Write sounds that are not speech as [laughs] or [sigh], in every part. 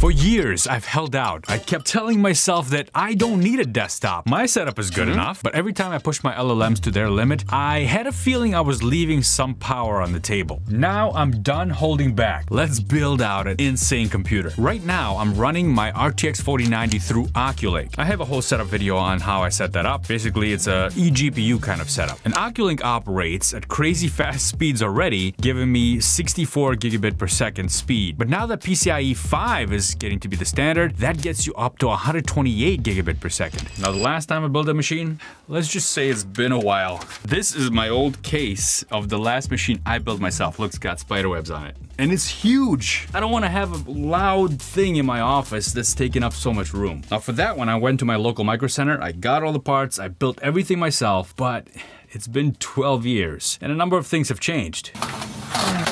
For years, I've held out. I kept telling myself that I don't need a desktop. My setup is good hmm? enough, but every time I pushed my LLMs to their limit, I had a feeling I was leaving some power on the table. Now I'm done holding back. Let's build out an insane computer. Right now, I'm running my RTX 4090 through Oculink. I have a whole setup video on how I set that up. Basically, it's a eGPU kind of setup. And Oculink operates at crazy fast speeds already, giving me 64 gigabit per second speed. But now that PCIe 5 is getting to be the standard, that gets you up to 128 gigabit per second. Now, the last time I built a machine, let's just say it's been a while. This is my old case of the last machine I built myself. Look, it's got spiderwebs on it. And it's huge. I don't want to have a loud thing in my office that's taking up so much room. Now, for that one, I went to my local micro center. I got all the parts. I built everything myself, but it's been 12 years and a number of things have changed. Oh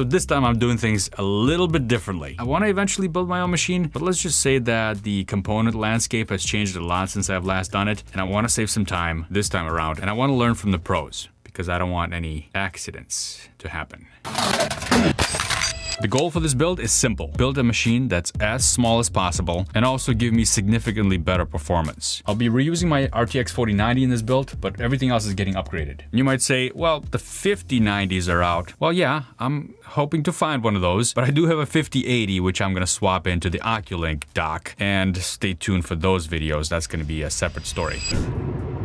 So this time I'm doing things a little bit differently. I want to eventually build my own machine, but let's just say that the component landscape has changed a lot since I've last done it, and I want to save some time this time around, and I want to learn from the pros because I don't want any accidents to happen. The goal for this build is simple. Build a machine that's as small as possible and also give me significantly better performance. I'll be reusing my RTX 4090 in this build, but everything else is getting upgraded. You might say, well, the 5090s are out. Well, yeah, I'm hoping to find one of those, but I do have a 5080, which I'm gonna swap into the Oculink dock. And stay tuned for those videos. That's gonna be a separate story.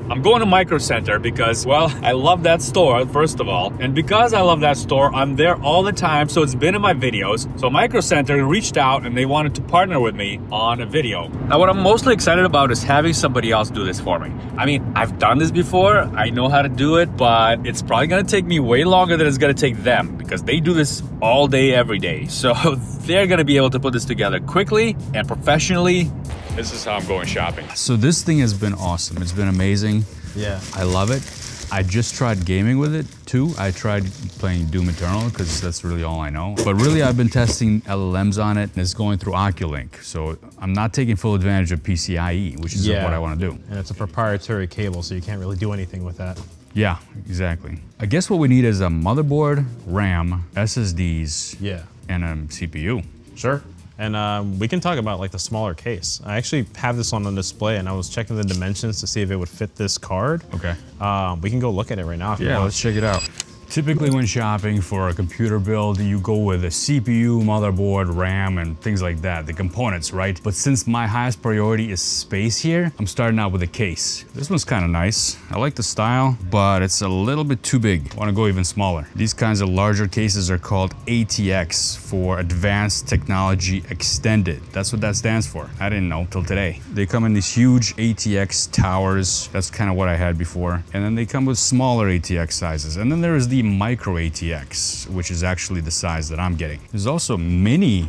I'm going to Micro Center because, well, [laughs] I love that store, first of all. And because I love that store, I'm there all the time, so it's been in my videos. So Micro Center reached out and they wanted to partner with me on a video. Now, what I'm mostly excited about is having somebody else do this for me. I mean, I've done this before, I know how to do it, but it's probably gonna take me way longer than it's gonna take them because they do this all day, every day. So [laughs] they're gonna be able to put this together quickly and professionally this is how I'm going shopping. So this thing has been awesome. It's been amazing. Yeah. I love it. I just tried gaming with it too. I tried playing Doom Eternal because that's really all I know. But really, I've been testing LLMs on it and it's going through Oculink. So I'm not taking full advantage of PCIe, which is Yeah. what I want to do. And it's a proprietary cable, so you can't really do anything with that. Yeah, exactly. I guess what we need is a motherboard, RAM, SSDs, Yeah. and a CPU. Sure. And um, we can talk about like the smaller case. I actually have this on the display, and I was checking the dimensions to see if it would fit this card. Okay. Um, we can go look at it right now if you Yeah, let's check it out. Typically when shopping for a computer build, you go with a CPU, motherboard, RAM, and things like that, the components, right? But since my highest priority is space here, I'm starting out with a case. This one's kind of nice. I like the style, but it's a little bit too big. I want to go even smaller. These kinds of larger cases are called ATX for Advanced Technology Extended. That's what that stands for. I didn't know till today. They come in these huge ATX towers. That's kind of what I had before. And then they come with smaller ATX sizes. And then there is the micro ATX, which is actually the size that I'm getting. There's also mini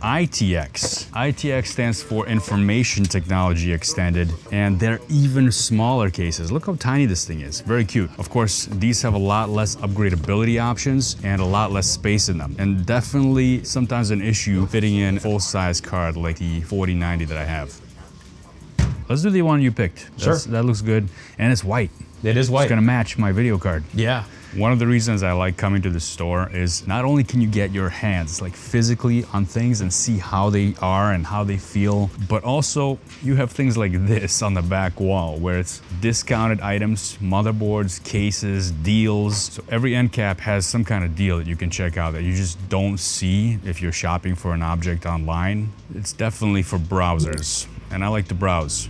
ITX. ITX stands for Information Technology Extended, and they're even smaller cases. Look how tiny this thing is. Very cute. Of course, these have a lot less upgradability options and a lot less space in them. And definitely sometimes an issue fitting in full-size card like the 4090 that I have. Let's do the one you picked. Sure. That's- That looks good. And it's white. It is white. It's gonna match my video card. Yeah. One of the reasons I like coming to the store is not only can you get your hands like physically on things and see how they are and how they feel, but also you have things like this on the back wall where it's discounted items, motherboards, cases, deals. So every end cap has some kind of deal that you can check out that you just don't see if you're shopping for an object online. It's definitely for browsers and I like to browse.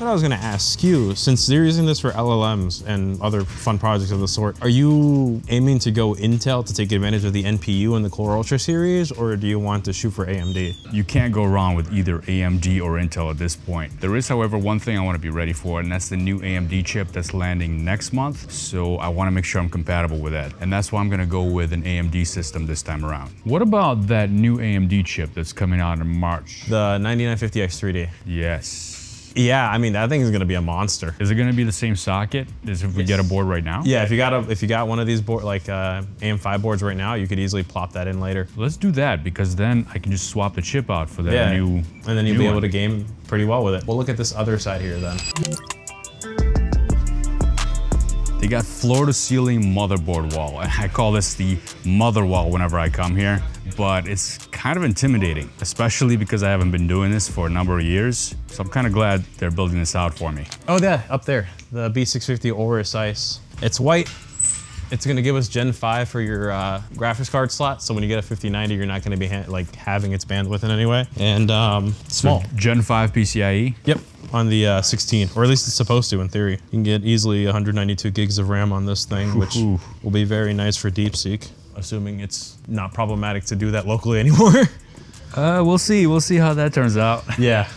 What I was gonna ask you. Since you're using this for LLMs and other fun projects of the sort, are you aiming to go Intel to take advantage of the NPU in the Core Ultra series, or do you want to shoot for AMD? You can't go wrong with either AMD or Intel at this point. There is, however, one thing I want to be ready for, and that's the new AMD chip that's landing next month. So I want to make sure I'm compatible with that. And that's why I'm going to go with an AMD system this time around. What about that new AMD chip that's coming out in March? The 9950X3D. Yes. Yeah, I mean that thing is gonna be a monster. Is it going to be the same socket as if we get a board right now? Yeah, if you got a if you got one of these board like uh, AM5 boards right now, you could easily plop that in later. Let's do that because then I can just swap the chip out for that Yeah, new. and then you'll be able one. to game pretty well with it. We'll look at this other side here then. They got floor to ceiling motherboard wall. I call this the mother wall whenever I come here, but it's kind of intimidating, especially because I haven't been doing this for a number of years. So I'm kind of glad they're building this out for me. Oh, yeah, up there, the B650 Aorus Ice. It's white. It's gonna give us Gen 5 for your uh, graphics card slot. So when you get a 5090, you're not gonna be like having its bandwidth in any way. And um, small. Gen 5 PCIe. Yep, on the uh, 16, or at least it's supposed to in theory. You can get easily 192 gigs of RAM on this thing, which will be very nice for DeepSeek, assuming it's not problematic to do that locally [laughs] anymore. Uh, we'll see. We'll see how that turns out. yeah.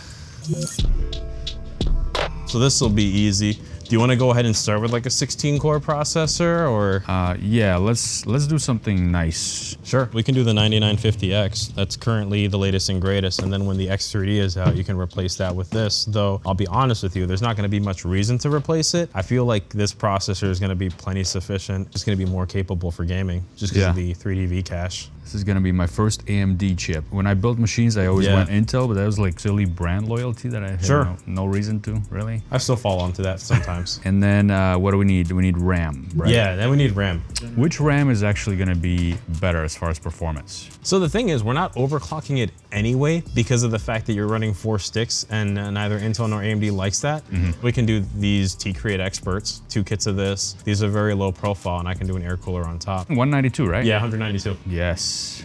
So this will be easy. Do you want to go ahead and start with like a 16 core processor or? Uh, yeah, let's let's do something nice. Sure. We can do the 9950X. That's currently the latest and greatest. And then when the X3D is out, you can replace that with this. Though I'll be honest with you, there's not going to be much reason to replace it. I feel like this processor is going to be plenty sufficient. It's going to be more capable for gaming just because Yeah. of the 3D cache. This is gonna be my first AMD chip. When I built machines, I always Yeah. went Intel, but that was like silly brand loyalty that I had Sure. no, no reason to really. I still fall onto that sometimes. And then uh, what do we need? We need RAM, right? Yeah, then we need RAM. Which RAM is actually gonna be better as far as performance? So the thing is, we're not overclocking it anyway because of the fact that you're running four sticks and uh, neither Intel nor AMD likes that. We can do these T-Create experts, two kits of this. These are very low profile and I can do an air cooler on top. 192, right? Yeah, 192. Yes.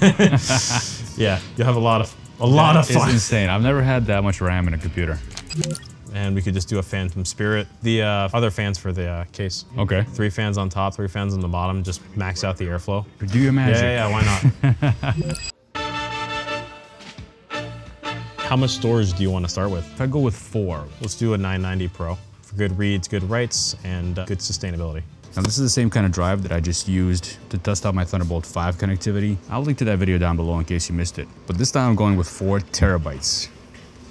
[laughs] Yeah, you'll have a lot of a lot of fun. It's insane. I've never had that much RAM in a computer. And we could just do a Phantom Spirit. The uh, other fans for the uh, case. Okay. Three fans on top, three fans on the bottom. Just max out the airflow. Do your magic. yeah, yeah, why not? [laughs] How much storage do you want to start with? If I go with four, Let's do a 990 Pro for good reads, good writes, and uh, good sustainability. Now this is the same kind of drive that I just used to test out my Thunderbolt 5 connectivity. I'll link to that video down below in case you missed it. But this time I'm going with four terabytes.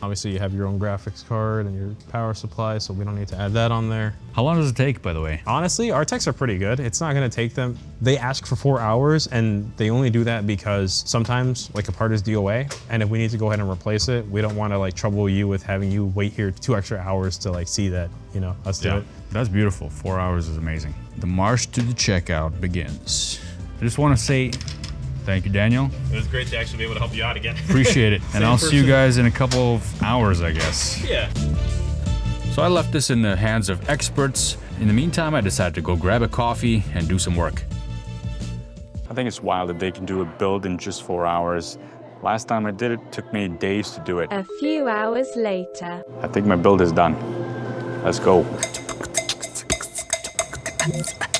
Obviously, you have your own graphics card and your power supply, so we don't need to add that on there. How long does it take, by the way? Honestly, our techs are pretty good. It's not gonna take them. They ask for four hours, and they only do that because sometimes, like a part is DOA, and if we need to go ahead and replace it, we don't want to like trouble you with having you wait here two extra hours to like see that you know us do it. That's beautiful. Four hours is amazing. The march to the checkout begins. I just want to say thank you, Daniel. It was great to actually be able to help you out again. [laughs] Appreciate it. and I'll see you guys in a couple of hours, I guess. yeah. So I left this in the hands of experts. In the meantime, I decided to go grab a coffee and do some work. I think it's wild that they can do a build in just four hours. Last time I did it, took me days to do it. A few hours later. I think my build is done. Let's go. [laughs]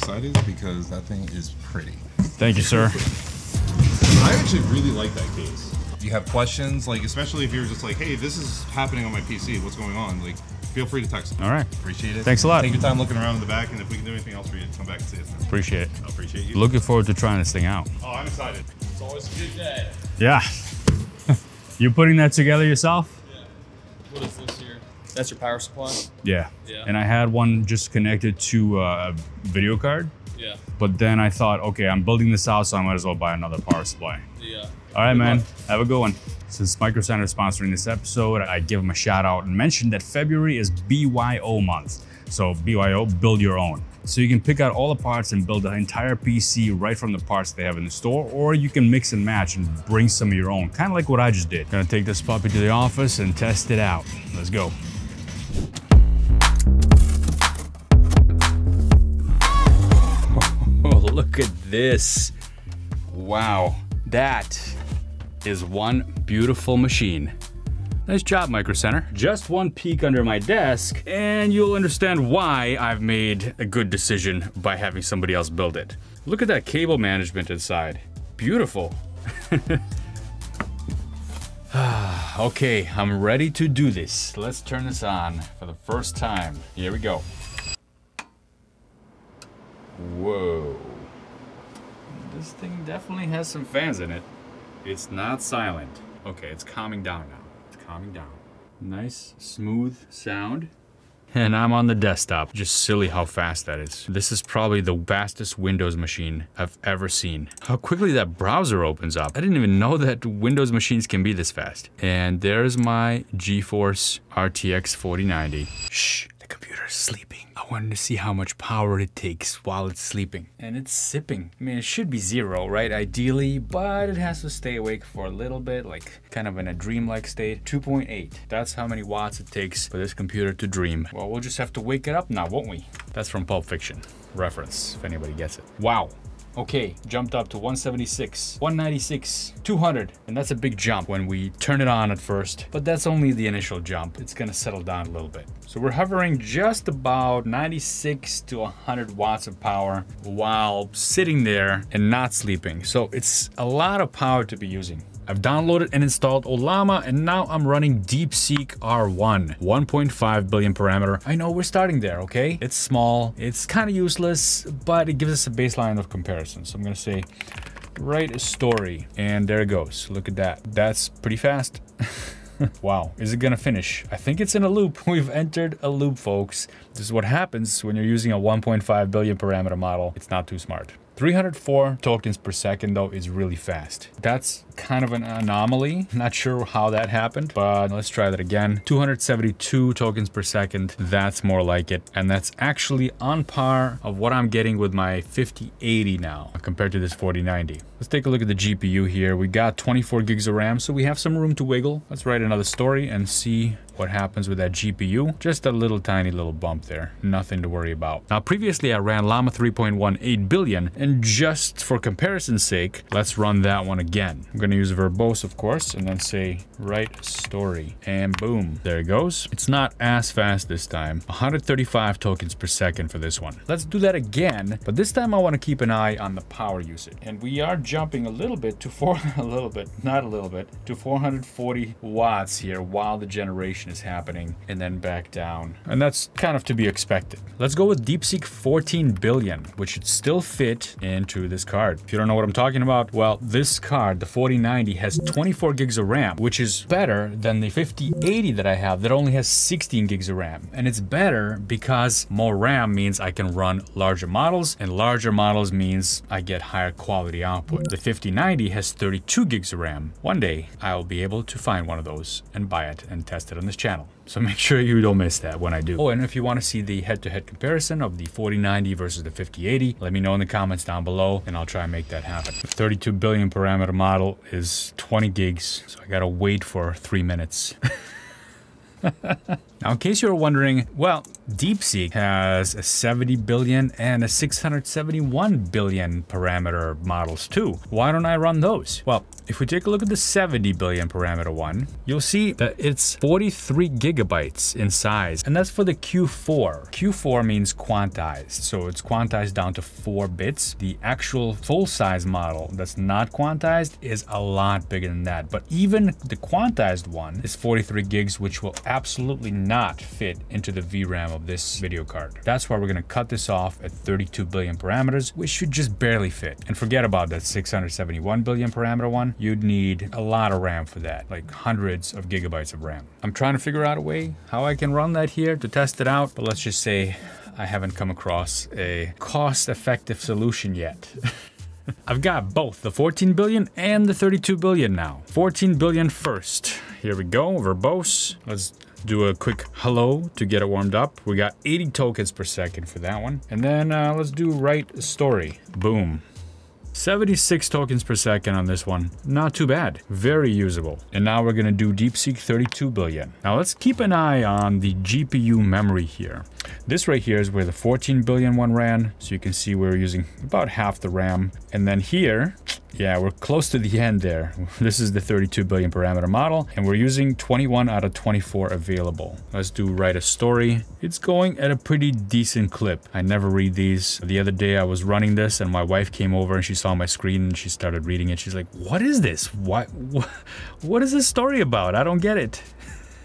excited because that thing is pretty. Thank you, sir. I actually really like that case. If you have questions, like especially if you're just like, hey, this is happening on my PC. What's going on? Like, feel free to text. me. All right. Appreciate it. Thanks a lot. Take your time looking around in the back, and if we can do anything else for you, come back and see us. Appreciate it. I appreciate you. Looking forward to trying this thing out. Oh, I'm excited. It's always a good day. Yeah. [laughs] you putting that together yourself? What is this here? That's your power supply? Yeah. Yeah. And I had one just connected to a video card, Yeah. but then I thought, okay, I'm building this out, so I might as well buy another power supply. Uh, All right, Good man. luck. Have a good one. Since Micro Center is sponsoring this episode, I give them a shout out and mention that February is BYO month. So BYO, build your own. So you can pick out all the parts and build the entire PC right from the parts they have in the store, or you can mix and match and bring some of your own, kind of like what I just did. Gonna take this puppy to the office and test it out. Let's go. Look at this. Wow, that is one beautiful machine. Nice job, Micro Center. Just one peek under my desk, and you'll understand why I've made a good decision by having somebody else build it. Look at that cable management inside. Beautiful. [sighs] okay, I'm ready to do this. Let's turn this on for the first time. Here we go. Whoa. This thing definitely has some fans in it. It's not silent. Okay, it's calming down now. It's calming down. Nice, smooth sound. And I'm on the desktop. Just silly how fast that is. This is probably the fastest Windows machine I've ever seen. How quickly that browser opens up. I didn't even know that Windows machines can be this fast. And there's my GeForce RTX 4090. Shh, the computer's sleeping. Wanted to see how much power it takes while it's sleeping. And it's sipping. I mean, it should be zero, right? Ideally, but it has to stay awake for a little bit, like kind of in a dreamlike state. 2.8. That's how many watts it takes for this computer to dream. Well, we'll just have to wake it up now, won't we? That's from Pulp Fiction. Reference, if anybody gets it. Wow. Okay, jumped up to 176, 196, 200, and that's a big jump when we turn it on at first, but that's only the initial jump. It's gonna settle down a little bit. So we're hovering just about 96 to 100 watts of power while sitting there and not sleeping. So it's a lot of power to be using. I've downloaded and installed Ollama and now I'm running DeepSeek R1, 1.5 billion parameter. I know we're starting there, okay? It's small, it's kind of useless, but it gives us a baseline of comparison. So I'm gonna say, write a story, and there it goes. Look at that. That's pretty fast. [laughs] wow, is it gonna finish? I think it's in a loop. [laughs] We've entered a loop, folks. This is what happens when you're using a 1.5 billion parameter model. It's not too smart. 304 tokens per second though is really fast. That's kind of an anomaly. Not sure how that happened, but let's try that again. 272 tokens per second. That's more like it. And that's actually on par of what I'm getting with my 5080 now compared to this 4090. Let's take a look at the GPU here. We got 24 gigs of RAM, so we have some room to wiggle. Let's write another story and see what happens with that GPU. Just a little tiny little bump there. Nothing to worry about. Now, previously I ran Llama 3.1 8 billion, and just for comparison's sake, let's run that one again. I'm gonna use verbose, of course, and then say write story, and boom, there it goes. It's not as fast this time. 135 tokens per second for this one. Let's do that again, but this time I wanna keep an eye on the power usage. And we are jumping a little bit to four, [laughs] a little bit, not a little bit, to 440 watts here while the generation is happening and then back down. And that's kind of to be expected. Let's go with DeepSeek 14 billion, which should still fit into this card. If you don't know what I'm talking about, well, this card, the 4090, has 24 gigs of RAM, which is better than the 5080 that I have that only has 16 gigs of RAM. And it's better because more RAM means I can run larger models, and larger models means I get higher quality output. The 5090 has 32 gigs of RAM. One day, I'll be able to find one of those and buy it and test it on this channel. So make sure you don't miss that when I do. Oh, and if you want to see the head-to-head -head comparison of the 4090 versus the 5080, let me know in the comments down below and I'll try and make that happen. The 32 billion parameter model is 20 gigs, so I gotta wait for three minutes. [laughs] [laughs] Now, in case you're wondering, well, DeepSeek has a 70 billion and a 671 billion parameter models too. Why don't I run those? Well, if we take a look at the 70 billion parameter one, you'll see that it's 43 gigabytes in size, and that's for the Q4. Q4 means quantized, so it's quantized down to four bits. The actual full-size model that's not quantized is a lot bigger than that, but even the quantized one is 43 gigs, which will absolutely not fit into the VRAM of this video card. That's why we're gonna cut this off at 32 billion parameters, which should just barely fit. And forget about that 671 billion parameter one. You'd need a lot of RAM for that, like hundreds of gigabytes of RAM. I'm trying to figure out a way how I can run that here to test it out, but let's just say I haven't come across a cost-effective solution yet. [laughs] I've got both the 14 billion and the 32 billion now. 14 billion first. Here we go, verbose. Let's do a quick hello to get it warmed up. We got 80 tokens per second for that one. And then uh, let's do write story. Boom. 76 tokens per second on this one. Not too bad. Very usable. And now we're gonna do DeepSeek 32 billion. Now let's keep an eye on the GPU memory here. This right here is where the 14 billion one ran. So you can see we're using about half the RAM. And then here, yeah, we're close to the end there. This is the 32 billion parameter model, and we're using 21 out of 24 available. Let's do write a story. It's going at a pretty decent clip. I never read these. The other day I was running this and my wife came over and she saw my screen and she started reading it. She's like, what is this? What, what, [laughs] what is this story about? I don't get it.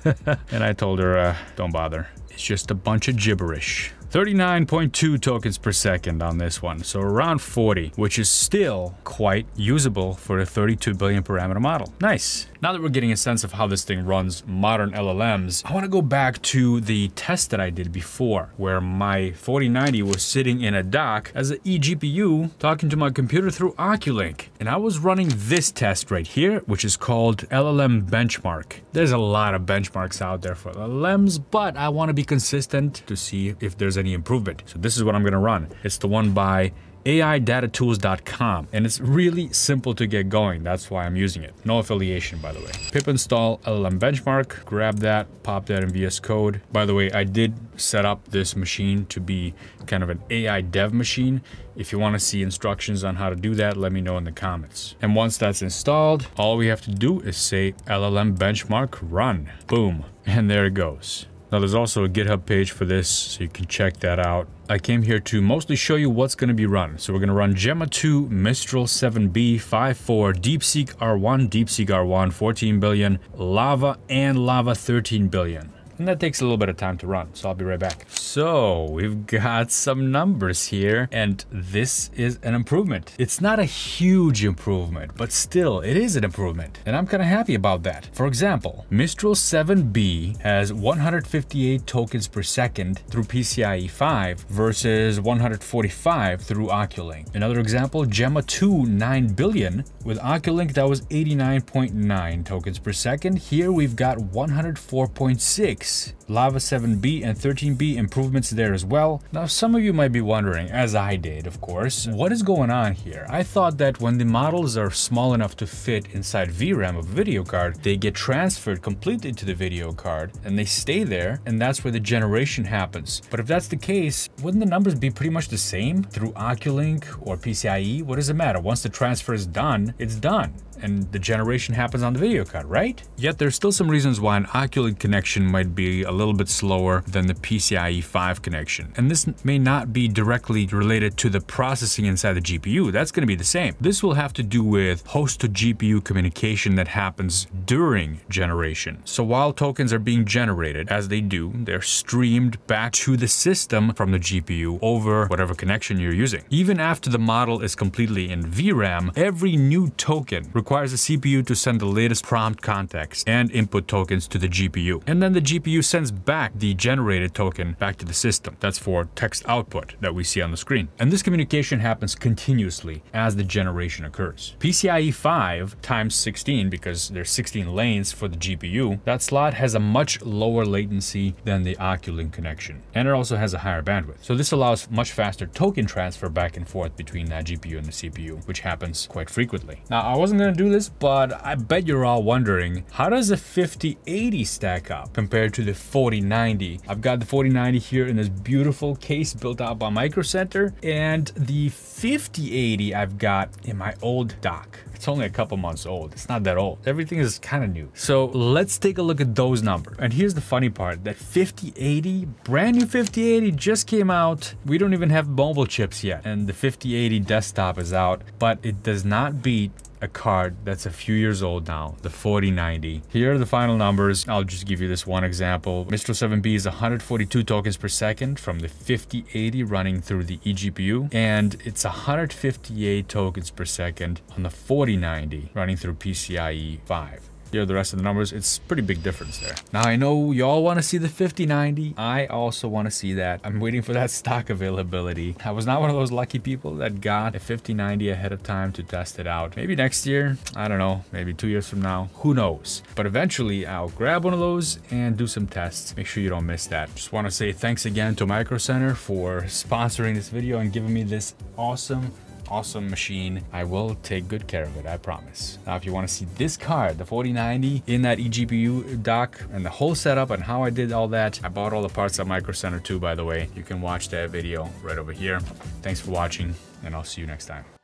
[laughs] and I told her, uh, don't bother. It's just a bunch of gibberish. 39.2 tokens per second on this one, so around 40, which is still quite usable for a 32 billion parameter model. Nice. Now that we're getting a sense of how this thing runs modern LLMs, I want to go back to the test that I did before, where my 4090 was sitting in a dock as an eGPU talking to my computer through Oculink. And I was running this test right here, which is called LLM Benchmark. There's a lot of benchmarks out there for LLMs, but I want to be consistent to see if there's any improvement. So this is what I'm going to run. It's the one by aidatatools.com and it's really simple to get going. That's why i'm using it. No affiliation by the way. Pip install llm benchmark grab that pop that in vs code. By the way i did set up this machine to be kind of an ai dev machine. If you want to see instructions on how to do that let me know in the comments. And once that's installed all we have to do is say llm benchmark run. Boom. And there it goes now there's also a GitHub page for this, so you can check that out. I came here to mostly show you what's going to be run. So we're going to run Gemma 2, Mistral 7B, 5.4, DeepSeek R1, DeepSeek R1, 14 billion, LLaVA and LLaVA 13 billion. And that takes a little bit of time to run, so I'll be right back. So we've got some numbers here, and this is an improvement. It's not a huge improvement, but still, it is an improvement. And I'm kind of happy about that. For example, Mistral 7B has 158 tokens per second through PCIe 5 versus 145 through Oculink. Another example, Gemma 2 9 billion. With Oculink, that was 89.9 tokens per second. Here we've got 104.6. Llama 7B and 13B improvements there as well. Now, some of you might be wondering, as I did, of course, what is going on here? I thought that when the models are small enough to fit inside VRAM of a video card, they get transferred completely to the video card and they stay there, and that's where the generation happens. But if that's the case, wouldn't the numbers be pretty much the same through Oculink or PCIe? What does it matter? Once the transfer is done, it's done and the generation happens on the video card, right? Yet there's still some reasons why an Oculink connection might be a little bit slower than the PCIe 5 connection. And this may not be directly related to the processing inside the GPU, that's gonna be the same. This will have to do with host to GPU communication that happens during generation. So while tokens are being generated, as they do, they're streamed back to the system from the GPU over whatever connection you're using. Even after the model is completely in VRAM, every new token requires the CPU to send the latest prompt context and input tokens to the GPU. And then the GPU sends back the generated token back to the system. That's for text output that we see on the screen. And this communication happens continuously as the generation occurs. PCIe 5 times 16, because there's 16 lanes for the GPU, that slot has a much lower latency than the Oculink connection. And it also has a higher bandwidth. So this allows much faster token transfer back and forth between that GPU and the CPU, which happens quite frequently. Now, I wasn't do this, but I bet you're all wondering, how does a 5080 stack up compared to the 4090? I've got the 4090 here in this beautiful case built out by Micro Center, and the 5080 I've got in my old dock. It's only a couple months old. It's not that old. Everything is kind of new. So let's take a look at those numbers. And here's the funny part, that 5080, brand new 5080 just came out. We don't even have mobile chips yet. And the 5080 desktop is out, but it does not beat a card that's a few years old now, the 4090. Here are the final numbers. I'll just give you this one example. Mistral 7B is 142 tokens per second from the 5080 running through the eGPU, and it's 158 tokens per second on the 4090 running through PCIe 5 here are the rest of the numbers. It's pretty big difference there. Now I know y'all want to see the 5090. I also want to see that. I'm waiting for that [laughs] stock availability. I was not one of those lucky people that got a 5090 ahead of time to test it out. Maybe next year, I don't know, maybe two years from now, who knows. But eventually I'll grab one of those and do some tests. Make sure you don't miss that. Just want to say thanks again to Micro Center for sponsoring this video and giving me this awesome awesome machine. I will take good care of it, I promise. Now, if you want to see this card, the 4090 in that eGPU dock and the whole setup and how I did all that, I bought all the parts at Micro Center too, by the way. You can watch that video right over here. Thanks for watching and I'll see you next time.